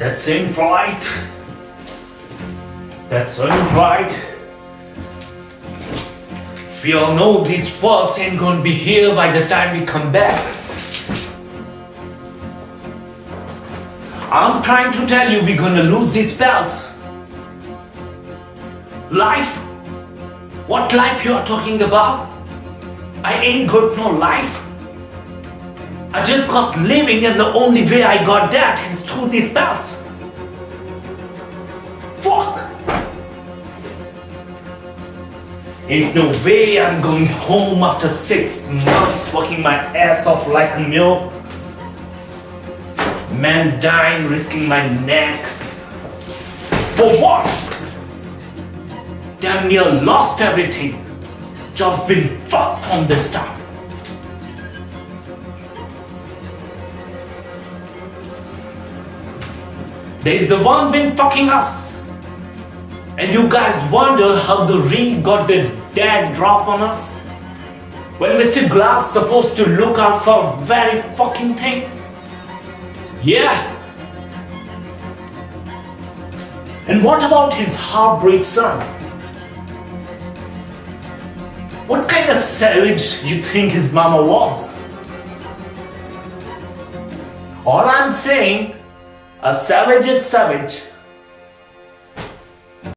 That's ain't right. That's ain't right. We all know these boss ain't gonna be here by the time we come back. I'm trying to tell you we're gonna lose these pelts. Life? What life you are talking about? I ain't got no life. I just got living and the only way I got that is these pelts. Fuck! Ain't no way I'm going home after six months working my ass off like a mule. Man dying, risking my neck. For what? Damn near lost everything. Just been fucked from the start. There's the one been fucking us. And you guys wonder how the Ree got the dead drop on us? When Mr. Glass supposed to look out for very fucking thing? Yeah. And what about his heartbreak son? What kind of savage you think his mama was? All I'm saying, a savage is savage